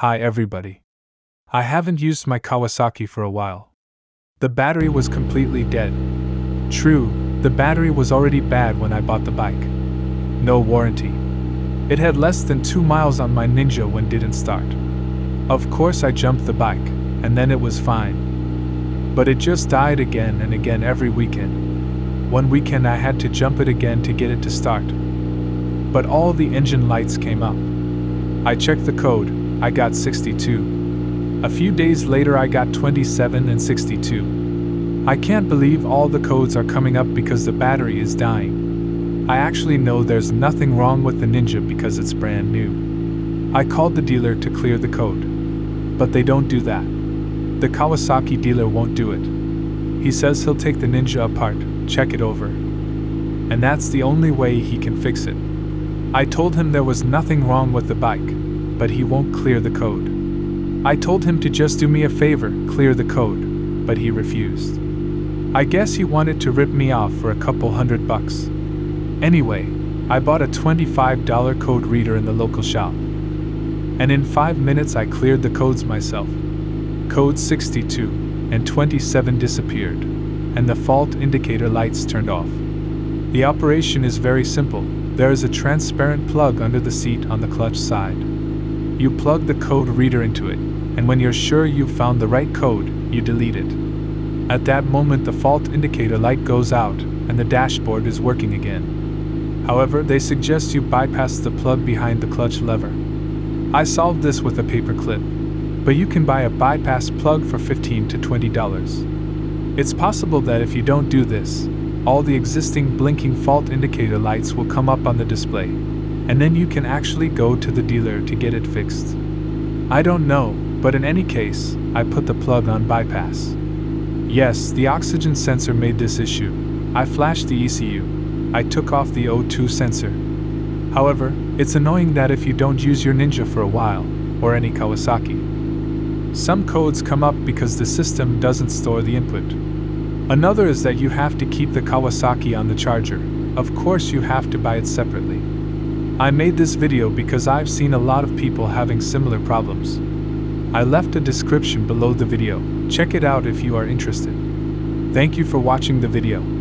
Hi everybody. I haven't used my Kawasaki for a while. The battery was completely dead. True, the battery was already bad when I bought the bike. No warranty. It had less than 2 miles on my Ninja when it didn't start. Of course I jumped the bike, and then it was fine. But it just died again and again every weekend. One weekend I had to jump it again to get it to start. But all the engine lights came up. I checked the code, I got 62. A few days later, I got 27 and 62. I can't believe all the codes are coming up because the battery is dying. I actually know there's nothing wrong with the Ninja because it's brand new. I called the dealer to clear the code. But they don't do that. The Kawasaki dealer won't do it. He says he'll take the Ninja apart, check it over. And that's the only way he can fix it. I told him there was nothing wrong with the bike, but he won't clear the code. I told him to just do me a favor, clear the code, but he refused. I guess he wanted to rip me off for a couple hundred bucks. Anyway, I bought a $25 code reader in the local shop. And in 5 minutes I cleared the codes myself. Code 62 and 27 disappeared, and the fault indicator lights turned off. The operation is very simple. There is a transparent plug under the seat on the clutch side. You plug the code reader into it, and when you're sure you've found the right code, you delete it. At that moment, the fault indicator light goes out, and the dashboard is working again. However, they suggest you bypass the plug behind the clutch lever. I solved this with a paper clip, but you can buy a bypass plug for 15 to $20. It's possible that if you don't do this, all the existing blinking fault indicator lights will come up on the display, and then you can actually go to the dealer to get it fixed. I don't know, but in any case, I put the plug on bypass. Yes, the oxygen sensor made this issue. I flashed the ECU. I took off the O2 sensor. However, it's annoying that if you don't use your Ninja for a while, or any Kawasaki, some codes come up because the system doesn't store the input. Another is that you have to keep the Kawasaki on the charger. Of course, you have to buy it separately. I made this video because I've seen a lot of people having similar problems. I left a description below the video, check it out if you are interested. Thank you for watching the video.